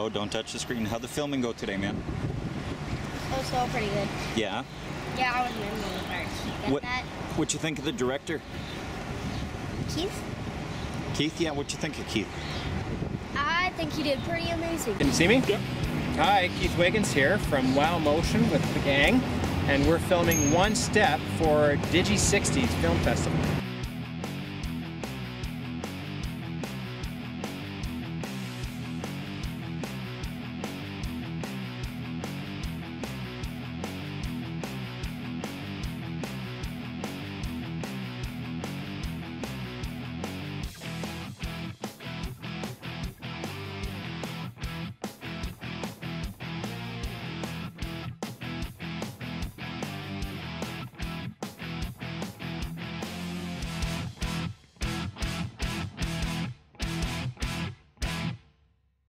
Oh, don't touch the screen. How'd the filming go today, man? It was all pretty good. Yeah. Yeah, I was in the What that? What you think of the director, Keith? Keith? Yeah. What you think of Keith? I think he did pretty amazing. Can you see me? Yep. Hi, Keith Wiggins here from Wow Motion with the gang, and we're filming One Step for Digi 60s Film Festival.